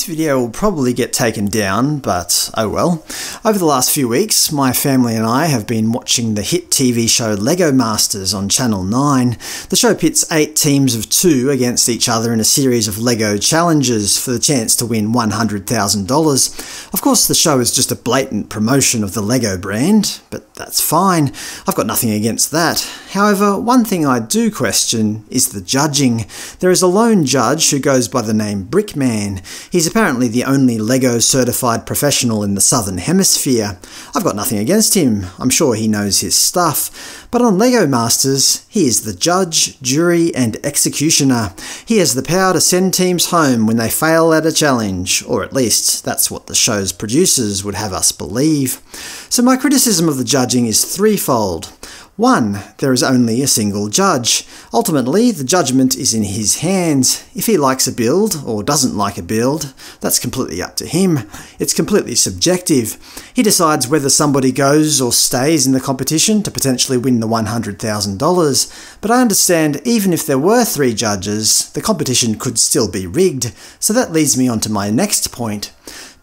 This video will probably get taken down, but oh well. Over the last few weeks, my family and I have been watching the hit TV show LEGO Masters on Channel 9. The show pits eight teams of two against each other in a series of LEGO challenges for the chance to win $100,000. Of course, the show is just a blatant promotion of the LEGO brand, but that's fine. I've got nothing against that. However, one thing I do question is the judging. There is a lone judge who goes by the name Brickman. He's apparently the only LEGO certified professional in the Southern Hemisphere. I've got nothing against him, I'm sure he knows his stuff. But on LEGO Masters, he is the judge, jury, and executioner. He has the power to send teams home when they fail at a challenge, or at least that's what the show's producers would have us believe. So my criticism of the judging is threefold. 1. There is only a single judge. Ultimately, the judgment is in his hands. If he likes a build, or doesn't like a build, that's completely up to him. It's completely subjective. He decides whether somebody goes or stays in the competition to potentially win the $100,000. But I understand even if there were three judges, the competition could still be rigged, so that leads me on to my next point.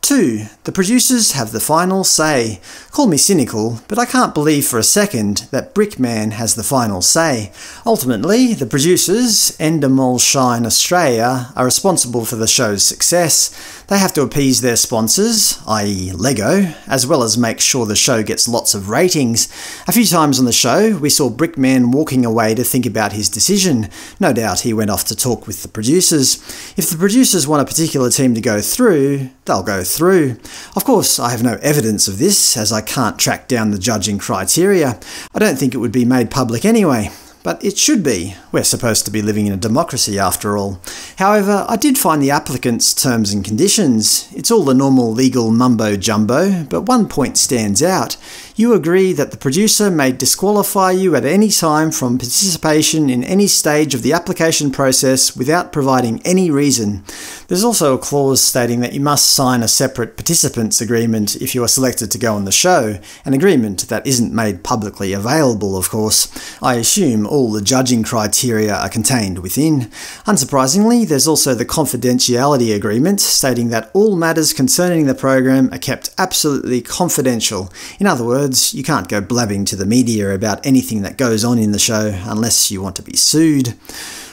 2. The producers have the final say. Call me cynical, but I can't believe for a second that Brickman has the final say. Ultimately, the producers, Endemol Shine Australia, are responsible for the show's success. They have to appease their sponsors, i.e. LEGO, as well as make sure the show gets lots of ratings. A few times on the show, we saw Brickman walking away to think about his decision. No doubt he went off to talk with the producers. If the producers want a particular team to go through, they'll go through. Of course, I have no evidence of this, as I can't track down the judging criteria. I don't think it would be made public anyway. But it should be. We're supposed to be living in a democracy after all. However, I did find the applicant's terms and conditions. It's all the normal legal mumbo-jumbo, but one point stands out. You agree that the producer may disqualify you at any time from participation in any stage of the application process without providing any reason. There's also a clause stating that you must sign a separate participants agreement if you are selected to go on the show, an agreement that isn't made publicly available, of course. I assume all the judging criteria are contained within. Unsurprisingly, there's also the confidentiality agreement, stating that all matters concerning the program are kept absolutely confidential. In other words, you can't go blabbing to the media about anything that goes on in the show unless you want to be sued.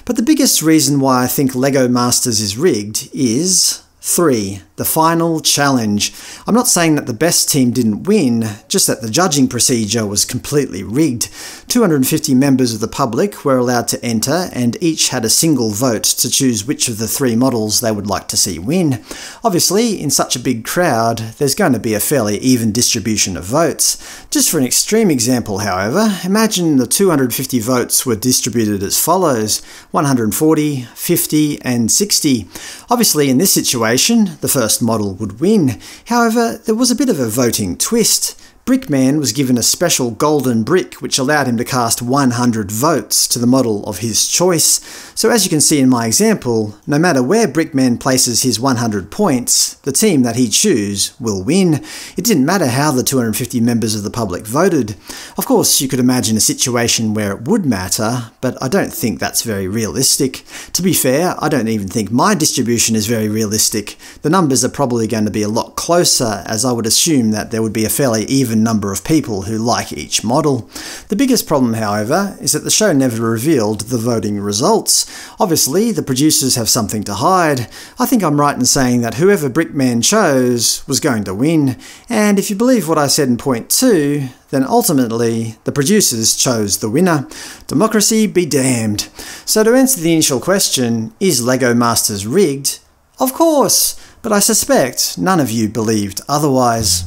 But the biggest reason why I think LEGO Masters is rigged is 3. The final challenge. I'm not saying that the best team didn't win, just that the judging procedure was completely rigged. 250 members of the public were allowed to enter, and each had a single vote to choose which of the three models they would like to see win. Obviously, in such a big crowd, there's going to be a fairly even distribution of votes. Just for an extreme example, however, imagine the 250 votes were distributed as follows 140, 50, and 60. Obviously, in this situation, the first first model would win. However, there was a bit of a voting twist. Brickman was given a special golden brick which allowed him to cast 100 votes to the model of his choice. So as you can see in my example, no matter where Brickman places his 100 points, the team that he choose will win. It didn't matter how the 250 members of the public voted. Of course, you could imagine a situation where it would matter, but I don't think that's very realistic. To be fair, I don't even think my distribution is very realistic. The numbers are probably going to be a lot closer, as I would assume that there would be a fairly even even number of people who like each model. The biggest problem, however, is that the show never revealed the voting results. Obviously, the producers have something to hide. I think I'm right in saying that whoever Brickman chose was going to win, and if you believe what I said in point 2, then ultimately the producers chose the winner. Democracy be damned. So to answer the initial question, is LEGO Masters rigged? Of course, but I suspect none of you believed otherwise.